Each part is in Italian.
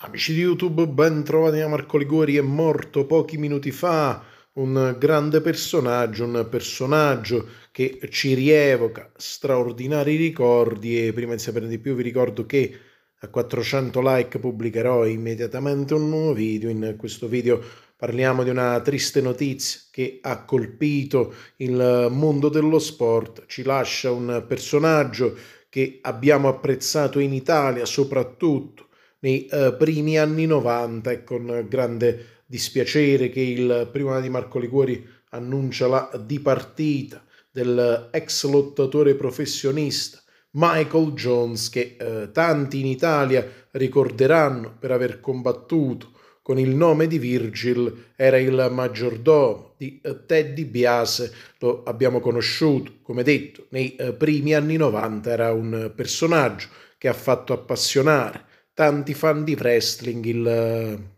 Amici di YouTube, ben trovati da Marco Liguori, è morto pochi minuti fa un grande personaggio, un personaggio che ci rievoca straordinari ricordi e prima di sapere di più vi ricordo che a 400 like pubblicherò immediatamente un nuovo video, in questo video parliamo di una triste notizia che ha colpito il mondo dello sport, ci lascia un personaggio che abbiamo apprezzato in Italia soprattutto nei eh, primi anni 90 e con grande dispiacere che il primo di Marco Liguori annuncia la dipartita del ex lottatore professionista Michael Jones che eh, tanti in Italia ricorderanno per aver combattuto con il nome di Virgil, era il maggiordomo di eh, Teddy Biase, lo abbiamo conosciuto, come detto, nei eh, primi anni 90, era un personaggio che ha fatto appassionare tanti fan di wrestling, il eh,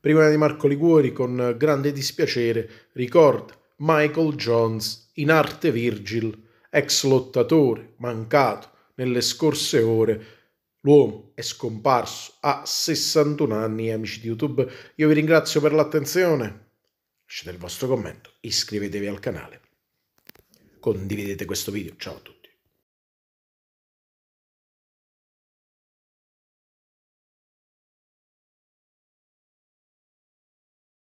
prima di Marco Liguori con grande dispiacere ricorda Michael Jones in arte Virgil, ex lottatore mancato nelle scorse ore. L'uomo è scomparso a 61 anni, amici di YouTube. Io vi ringrazio per l'attenzione. Lasciate il vostro commento, iscrivetevi al canale, condividete questo video. Ciao a tutti.